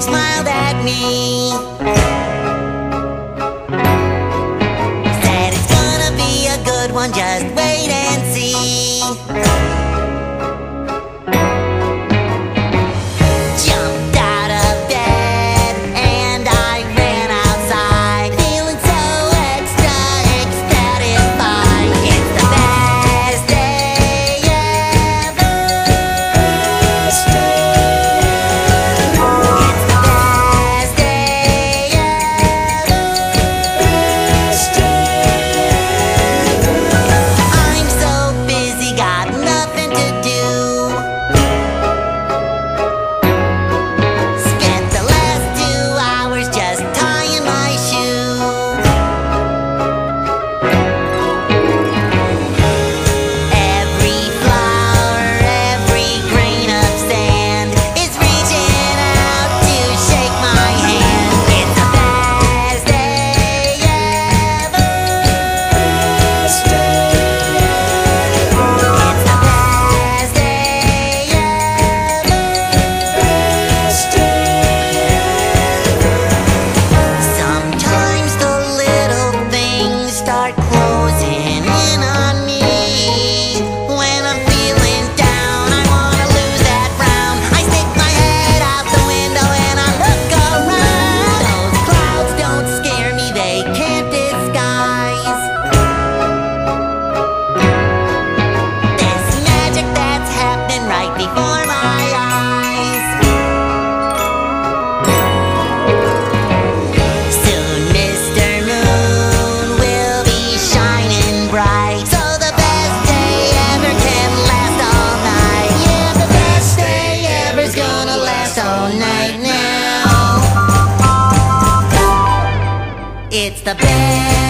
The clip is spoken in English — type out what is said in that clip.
smiled at me. Said it's gonna be a good one, just wait. It's the best